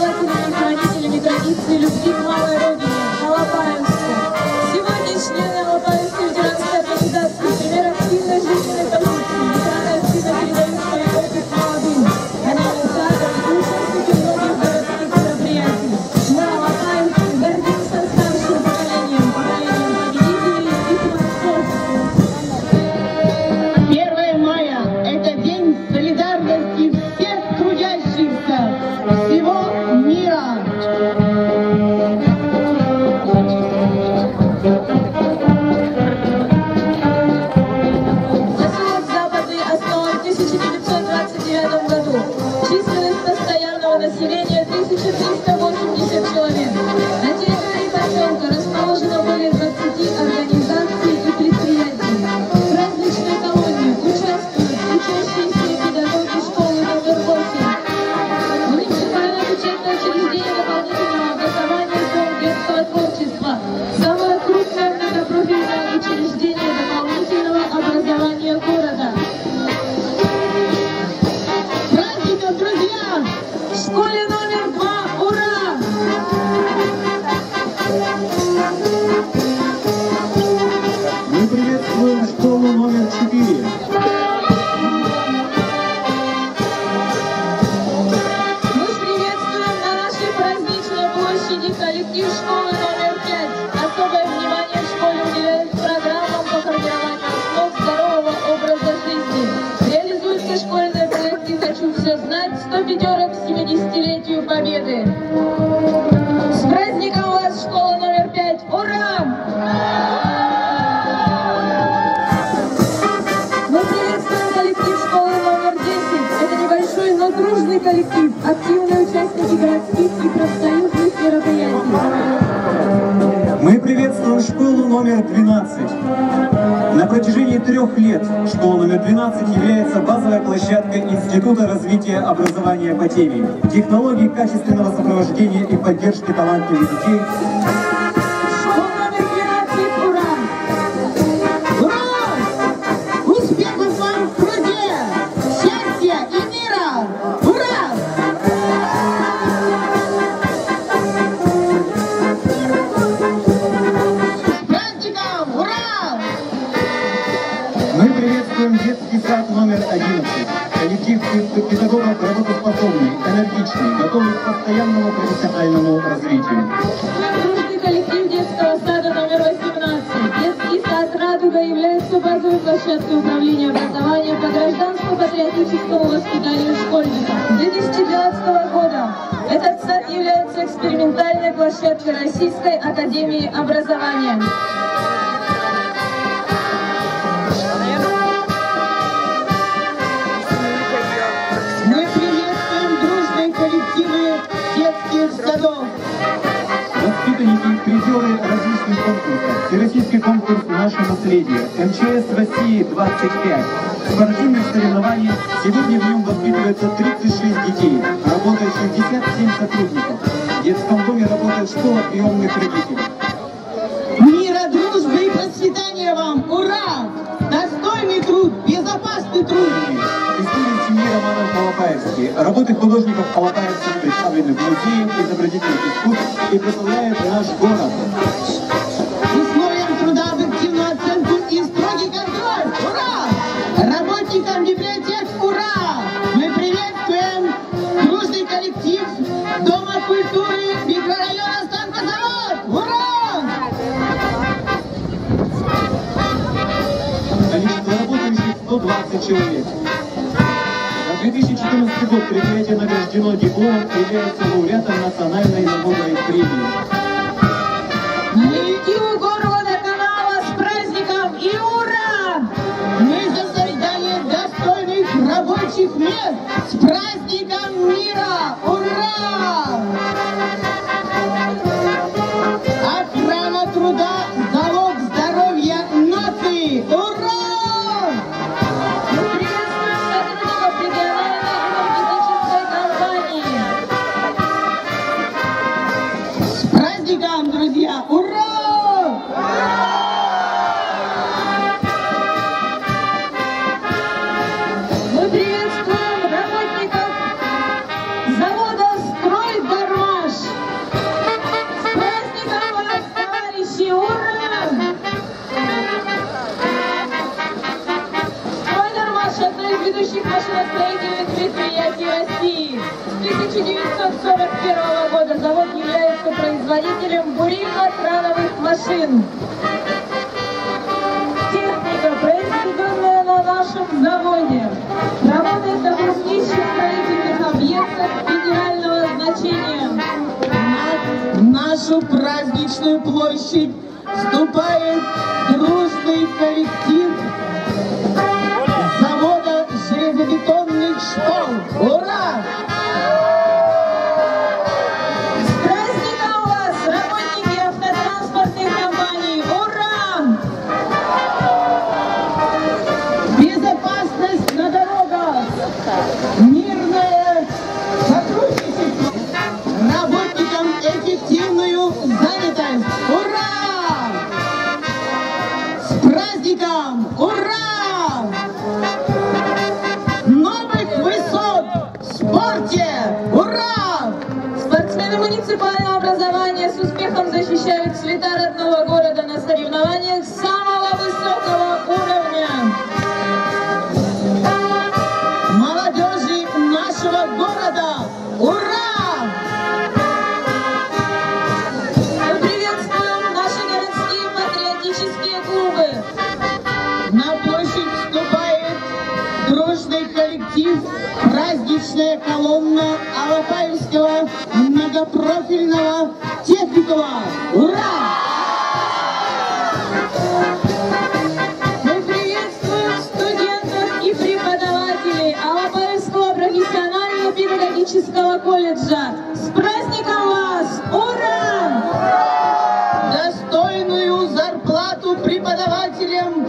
Thank you. Песня школа номер 4. коллектив школы номер 5. Особое внимание в школе уделяют программам по формированию основ здорового образа жизни. Реализуются школьные проекты «Хочу все знать», «100 пятерок» к 70-летию Победы. Мы приветствуем школу номер 12. На протяжении трех лет школа номер 12 является базовой площадкой Института развития образования по теме технологий качественного сопровождения и поддержки талантливых детей педагогов работоспособный, энергичный, готовый к постоянному профессиональному развитию. Дружный коллектив детского сада номер 18. Детский сад «Радуга» является базовой площадкой управления образованием по гражданско-патриотическому воспитанию школьников. С 2012 года этот сад является экспериментальной площадкой Российской Академии Образования. Различных конкурсов. Всероссийский конкурс «Наше наследие», МЧС России 25. Спортивных соревнований. Сегодня в нем воспитывается 36 детей. Работает 67 сотрудников. В детском доме работает школа приемных родителей. Мира, дружбы и процветания вам! Ура! Достойный труд, безопасный труд! История семьи Романов Алапаевский. Работы художников Алапаевских представлены в музее изобразительных искусств и прославляют наш город. 120 человек. За 2014 год предприятие награждено дипломом и является лауреатом национальной налоговой премии. Коллективу города машин. Техника, произведенная на нашем заводе, работает на крупнейших строительных объектах федерального значения. На нашу праздничную площадь вступает дружный коллектив защищают цвета родного города на соревнованиях команда профильного техникума. Ура! педагогического колледжа. С праздником вас! Ура! Достойную зарплату преподавателям,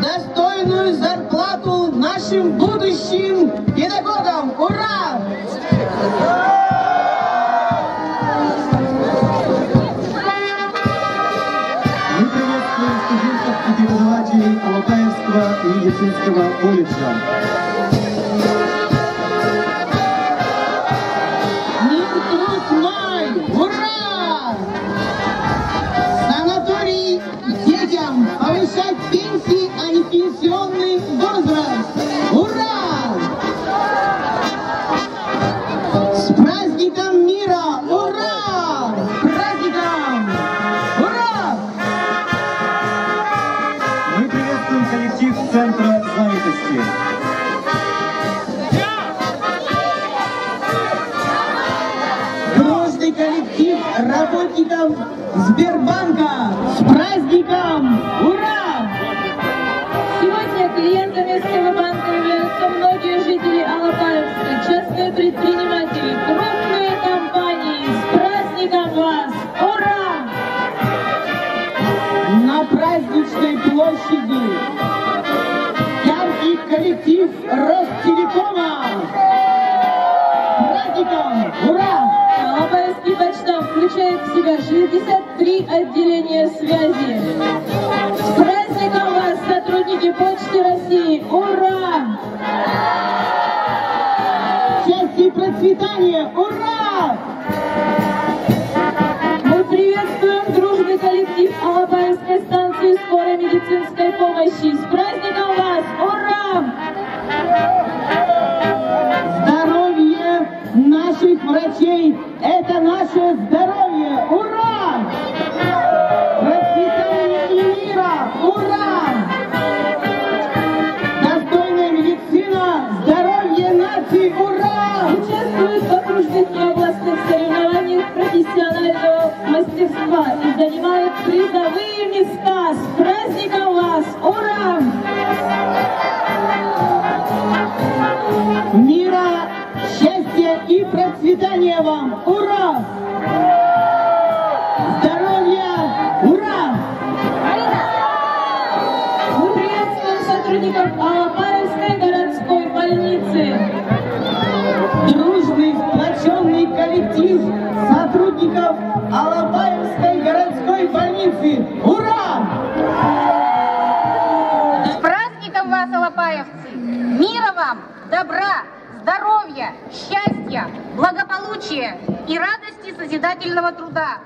достойную зарплату нашим будущим Дзержинского улица. площади. Там коллектив Ростелекома. Праздником! Ура! А Обоевский почта включает в себя 63 отделения связи. С праздником вас, сотрудники Почты России! Ура! Счастья и процветания! Ура! Занимает призовые места. С праздником вас! Ура! Мира, счастья и процветания вам! Ура! Здоровья! Ура! добра, здоровья, счастья, благополучия и радости созидательного труда.